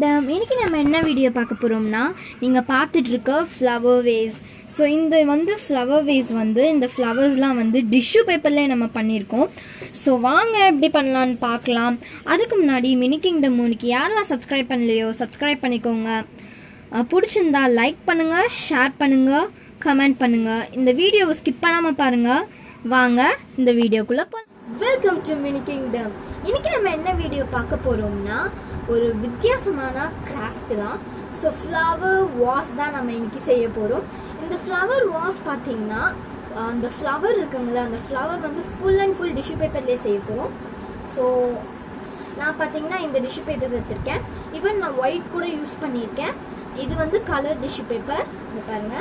Kingdom இன்னைக்கு நம்ம என்ன வீடியோ பார்க்க போறோம்னா நீங்க பார்த்துட்டு இருக்க ஃப்ளவர் வேஸ் ஸோ இந்த வந்து ஃப்ளவர் வேஸ் வந்து இந்த ஃப்ளவர்ஸ்லாம் வந்து டிஷ்யூ பேப்பர்லேயே நம்ம பண்ணியிருக்கோம். ஸோ வாங்க எப்படி பண்ணலான்னு பார்க்கலாம். அதுக்கு முன்னாடி மினி கிங்டம் மூணுக்கு யாரெல்லாம் சப்ஸ்கிரைப் பண்ணலையோ சப்ஸ்கிரைப் பண்ணிக்கோங்க. பிடிச்சிருந்தா லைக் பண்ணுங்க ஷேர் பண்ணுங்க கமெண்ட் பண்ணுங்க. இந்த வீடியோவை ஸ்கிப் பண்ணாமல் பாருங்க. வாங்க இந்த வீடியோக்குள்ள வெல்கம் டு மினி கிங்டம் இன்னைக்கு நம்ம என்ன வீடியோ பார்க்க போறோம்னா ஒரு வித்தியாசமான கிராஃப்ட் தான். ஸோ ஃப்ளவர் வாஷ் தான் நம்ம இன்னைக்கு செய்ய போறோம். இந்த ஃப்ளவர் வாஷ் பார்த்தீங்கன்னா அந்த ஃப்ளவர் இருக்குங்களா அந்த ஃப்ளவர் வந்து ஃபுல் அண்ட் ஃபுல் டிஷ்யூ பேப்பர்லேயே செய்ய போறோம். ஸோ நான் பார்த்தீங்கன்னா இந்த டிஷ்யூ பேப்பர்ஸ் எடுத்திருக்கேன். ஈவன் நான் ஒயிட் கூட யூஸ் பண்ணியிருக்கேன். இது வந்து கலர் டிஷ்யூ பேப்பர் இந்த பாருங்க.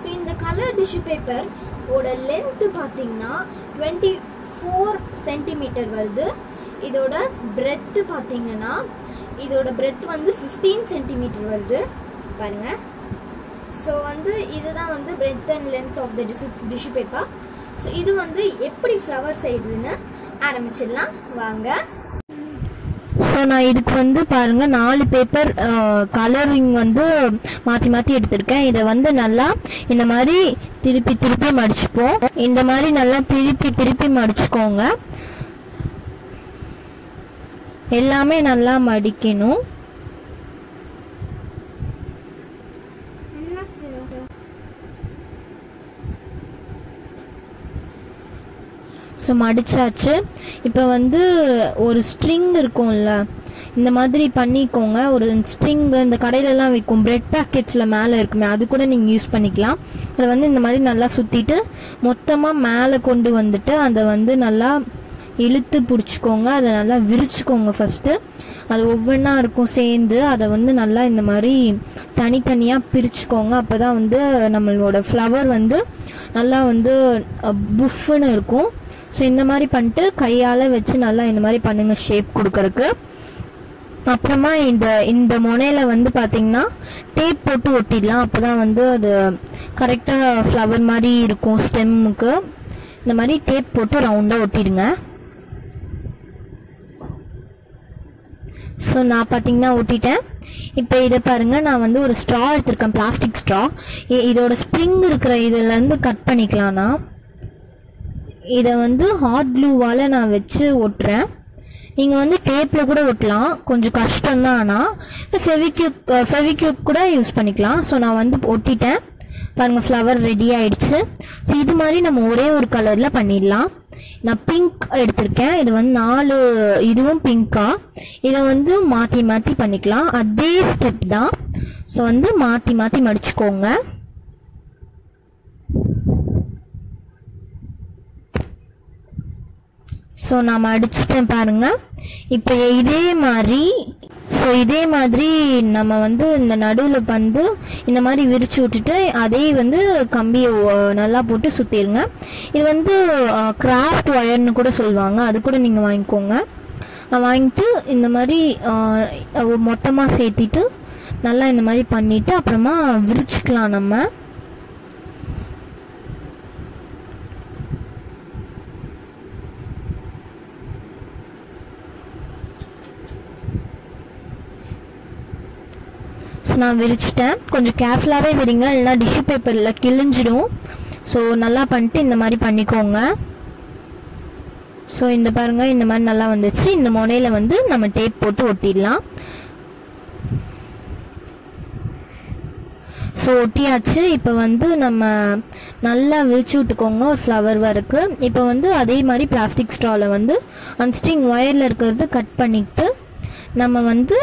ஸோ இந்த கலர் டிஷ்யூ பேப்பர் ஓட லென்த் பார்த்தீங்கன்னா டுவெண்ட்டி ஃபோர் சென்டிமீட்டர் வருது. இதோட பிரெத்து பார்த்தீங்கன்னா இதோட பிரெத் வந்து ஃபிஃப்டீன் சென்டிமீட்டர் வருது. பாருங்க. ஸோ வந்து இதுதான் வந்து breadth and length of the tissue tissue paper so இது வந்து எப்படி ஃப்ளவர் செய்யுதுன்னு ஆரம்பிச்சிடலாம். வாங்க. நான் இதுக்கு வந்து பாருங்க நாலு பேப்பர் கலரிங் வந்து மாற்றி மாற்றி எடுத்திருக்கேன். இதை வந்து நல்லா இந்த மாதிரி திருப்பி திருப்பி மடிச்சுப்போம். இந்த மாதிரி நல்லா திருப்பி திருப்பி மடிச்சுக்கோங்க. எல்லாமே நல்லா மடிக்கணும். ஸோ மடிச்சாச்சு. இப்போ வந்து ஒரு ஸ்ட்ரிங் இருக்கும்ல இந்த மாதிரி பண்ணிக்கோங்க. ஒரு ஸ்ட்ரிங் இந்த கடையிலலாம் விற்கும் பிரெட் பேக்கெட்ஸில் மேலே இருக்குமே அது கூட நீங்கள் யூஸ் பண்ணிக்கலாம். அதை வந்து இந்த மாதிரி நல்லா சுற்றிட்டு மொத்தமாக மேலே கொண்டு வந்துட்டு அதை வந்து நல்லா இழுத்து பிடிச்சிக்கோங்க. அதை நல்லா விரிச்சுக்கோங்க ஃபஸ்ட்டு அது ஒவ்வொன்றா இருக்கும் சேர்ந்து அதை வந்து நல்லா இந்த மாதிரி தனித்தனியாக பிரிச்சுக்கோங்க. அப்போ தான் வந்து நம்மளோட ஃப்ளவர் வந்து நல்லா வந்து புஃப்னு இருக்கும். ஸோ இந்த மாதிரி பண்ணிட்டு கையால் வச்சு நல்லா இந்த மாதிரி பண்ணுங்கள் ஷேப் கொடுக்கறக்கு அப்புறமா இந்த இந்த முனையில் வந்து பார்த்தீங்கன்னா டேப் போட்டு ஒட்டிடலாம். அப்போ தான் வந்து அது கரெக்டாக ஃப்ளவர் மாதிரி இருக்கும் ஸ்டெம்முக்கு இந்த மாதிரி டேப் போட்டு ரவுண்டாக ஒட்டிடுங்க. ஸோ நான் பார்த்தீங்கன்னா ஒட்டிட்டேன். இப்போ இதை பாருங்கள் நான் வந்து ஒரு ஸ்ட்ரா எடுத்திருக்கேன் பிளாஸ்டிக் ஸ்ட்ரா இதோட ஸ்ப்ரிங் இருக்கிற இதுலேருந்து கட் பண்ணிக்கலாம்னா இதை வந்து ஹாட் க்ளூவால் நான் வச்சு ஒட்டுறேன். நீங்கள் வந்து டேப்பில் கூட ஒட்டலாம். கொஞ்சம் கஷ்டம்தான் ஆனால் ஃபெவிக்யூக் ஃபெவிக்யூக் கூட யூஸ் பண்ணிக்கலாம். ஸோ நான் வந்து ஒட்டிட்டேன். பாருங்கள் ஃப்ளவர் ரெடி ஆயிடுச்சு. ஸோ இது மாதிரி நம்ம ஒரே ஒரு கலரில் பண்ணிடலாம். நான் பிங்க் எடுத்திருக்கேன். இது வந்து நாலு இதுவும் பிங்க்காக இதை வந்து மாற்றி மாற்றி பண்ணிக்கலாம். அதே ஸ்டெப் தான். ஸோ வந்து மாற்றி மாற்றி மடிச்சுக்கோங்க. ஸோ நான் மடிச்சிட்டேன் பாருங்க. இப்போ இதே மாதிரி ஸோ இதே மாதிரி நம்ம வந்து இந்த நடுவில் வந்து இந்த மாதிரி விரிச்சு விட்டுட்டு அதே வந்து கம்பியை நல்லா போட்டு சுற்றிடுங்க இது வந்து கிராஃப்ட் ஒயர்னு கூட சொல்லுவாங்க. அது கூட நீங்கள் வாங்கிக்கோங்க. வாங்கிட்டு இந்த மாதிரி மொத்தமாக சேர்த்திட்டு நல்லா இந்த மாதிரி பண்ணிவிட்டு அப்புறமா விரிச்சுக்கலாம் நம்ம. ஸோ நான் விரிச்சிட்டேன். கொஞ்சம் கேர்ஃபுல்லாகவே விரிங்க இல்லைனா டிஷ்யூ பேப்பரில் கிழிஞ்சிடும். ஸோ நல்லா பண்ணிட்டு இந்த மாதிரி பண்ணிக்கோங்க. ஸோ இந்த பாருங்க இந்த மாதிரி நல்லா வந்துச்சு. இந்த முனையில் வந்து நம்ம டேப் போட்டு ஒட்டிடலாம். ஸோ ஒட்டியாச்சு. இப்போ வந்து நம்ம நல்லா விரிச்சு விட்டுக்கோங்க. ஒரு ஃப்ளவர் ஒர்க்கு இப்போ வந்து அதே மாதிரி பிளாஸ்டிக் ஸ்ட்ராவில் வந்து அந்த ஸ்ட்ரிங் ஒயரில் இருக்கிறது கட் பண்ணிட்டு நம்ம வந்து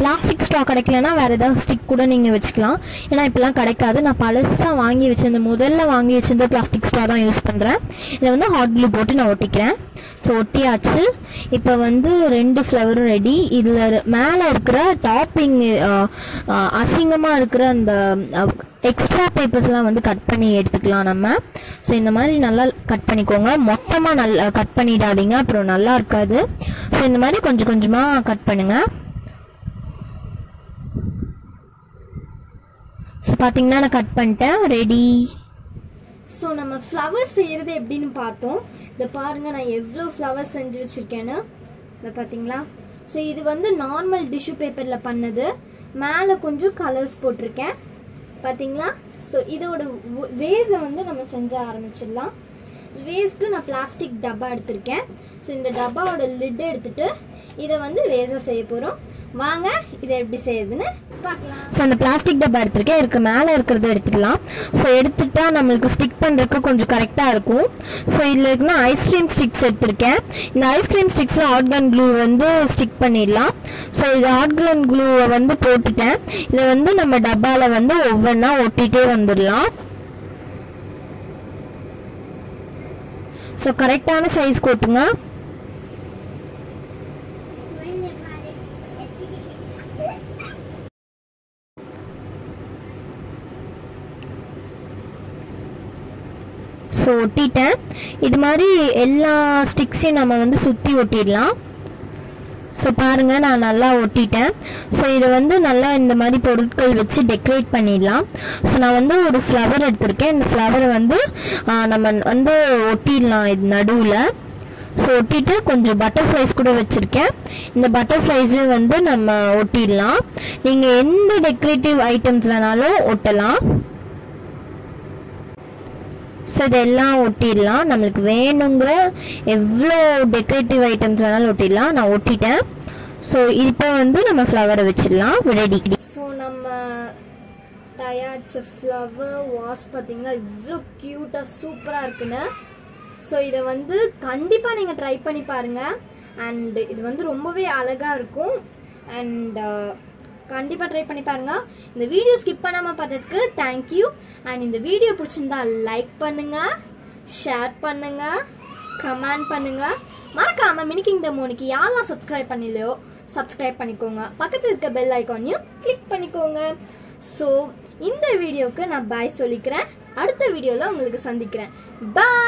பிளாஸ்டிக் ஸ்ட்ரா கிடைக்கலனா வேறு ஏதாவது ஸ்டிக் கூட நீங்கள் வச்சுக்கலாம். ஏன்னா இப்போலாம் கிடைக்காது. நான் பழசாக வாங்கி வச்சிருந்த முதல்ல வாங்கி வச்சிருந்த பிளாஸ்டிக் ஸ்ட்ரா தான் யூஸ் பண்ணுறேன் இதை வந்து ஹாட் க்ளூ போட்டு நான் ஒட்டிக்கிறேன். ஸோ ஒட்டியாச்சு. இப்போ வந்து ரெண்டு ஃப்ளவரும் ரெடி இதில் மேலே இருக்கிற டாப்பிங் அசிங்கமாக இருக்கிற அந்த எக்ஸ்ட்ரா பேப்பர்ஸ்லாம் வந்து கட் பண்ணி எடுத்துக்கலாம் நம்ம. ஸோ இந்த மாதிரி நல்லா கட் பண்ணிக்கோங்க. மொத்தமாக நல்லா கட் பண்ணிடாதீங்க. அப்புறம் நல்லா இருக்காது. ஸோ இந்த மாதிரி கொஞ்சம் கொஞ்சமாக கட் பண்ணுங்கள் ஸோ பார்த்தீங்கன்னா நான் கட் பண்ணிட்டேன். ரெடி ஸோ நம்ம ஃப்ளவர் செய்கிறது எப்படின்னு பார்த்தோம். இதை பாருங்க நான் எவ்வளோ ஃப்ளவர் செஞ்சு வச்சுருக்கேன்னு. இதை பார்த்தீங்களா ஸோ இது வந்து நார்மல் டிஷ்யூ பேப்பரில் பண்ணது. மேலே கொஞ்சம் கலர்ஸ் போட்டிருக்கேன். பார்த்தீங்களா ஸோ இதோட வேஸை வந்து நம்ம செஞ்ச ஆரம்பிச்சிடலாம். வேஸ்க்கு நான் பிளாஸ்டிக் டப்பா எடுத்திருக்கேன். ஸோ இந்த டப்பாவோட லிட் எடுத்துட்டு இதை வந்து வேஸாக செய்ய போகிறோம் வாங்க இதை எப்படி செய்யுதுன்னு பார்க்கலாம். ஸோ அந்த பிளாஸ்டிக் டப்பா எடுத்துருக்கேன். இதுக்கு மேலே இருக்கிறத எடுத்துக்கலாம் ஸோ எடுத்துட்டா நம்மளுக்கு ஸ்டிக் பண்ணுறதுக்கு கொஞ்சம் கரெக்டாக இருக்கும். ஸோ இதில் இருக்குன்னா ஐஸ்கிரீம் ஸ்டிக்ஸ் எடுத்திருக்கேன். இந்த ஐஸ்கிரீம் ஸ்டிக்ஸில் ஆட்கன் க்ளூ வந்து ஸ்டிக் பண்ணிடலாம். ஸோ இது ஆட்கன் க்ளூவை வந்து போட்டுட்டேன். இதை வந்து நம்ம டப்பாவில் வந்து ஒவ்வொன்றா ஒட்டிகிட்டே வந்துடலாம். ஸோ கரெக்டான சைஸ் கொட்டுங்க ஸோ ஒட்டிட்டேன். இது மாதிரி எல்லா ஸ்டிக்ஸையும் நம்ம வந்து சுற்றி ஒட்டிடலாம். ஸோ பாருங்கள் நான் நல்லா ஒட்டிட்டேன். ஸோ இதை வந்து நல்லா இந்த மாதிரி பொருட்கள் வச்சு டெக்கரேட் பண்ணிடலாம். ஸோ நான் வந்து ஒரு ஃப்ளவர் எடுத்திருக்கேன். இந்த ஃப்ளவரை வந்து நம்ம வந்து ஒட்டிடலாம் இது நடுவில். ஸோ ஒட்டிட்டு கொஞ்சம் பட்டர்ஃப்ளைஸ் கூட வச்சுருக்கேன். இந்த பட்டர்ஃப்ளைஸும் வந்து நம்ம ஒட்டிடலாம். நீங்கள் எந்த டெக்கரேட்டிவ் ஐட்டம்ஸ் வேணாலும் ஒட்டலாம். ஸோ இதெல்லாம் ஒட்டிடலாம். நம்மளுக்கு வேணுங்கிற எவ்வளோ டெக்கரேட்டிவ் ஐட்டம்ஸ் வேணாலும் ஒட்டிடலாம். நான் ஒட்டிட்டேன். ஸோ இப்போ வந்து நம்ம ஃப்ளவரை வச்சிடலாம். ரெடி ஸோ நம்ம தயாரிச்ச ஃப்ளவர் வாஷ் பார்த்தீங்கன்னா இவ்வளோ க்யூட்டாக சூப்பராக இருக்குன்னு. ஸோ இதை வந்து கண்டிப்பாக நீங்கள் ட்ரை பண்ணி பாருங்கள் அண்ட் இது வந்து ரொம்பவே அழகாக இருக்கும். அண்ட் கண்டிப்பாக ட்ரை பண்ணி பாருங்க. இந்த வீடியோ ஸ்கிப் பண்ணாமல் பார்த்ததுக்கு தேங்க்யூ அண்ட் இந்த வீடியோ பிடிச்சிருந்தா லைக் பண்ணுங்க ஷேர் பண்ணுங்க கமெண்ட் பண்ணுங்க. மறக்காம மினி கிங்டம் மோனிக்கு யாரெல்லாம் சப்ஸ்கிரைப் பண்ணலையோ சப்ஸ்கிரைப் பண்ணிக்கோங்க. பக்கத்தில் இருக்க பெல் ஐக்கானையும் கிளிக் பண்ணிக்கோங்க. ஸோ இந்த வீடியோக்கு நான் பாய் சொல்லிக்கிறேன். அடுத்த வீடியோவில் உங்களுக்கு சந்திக்கிறேன். பாய்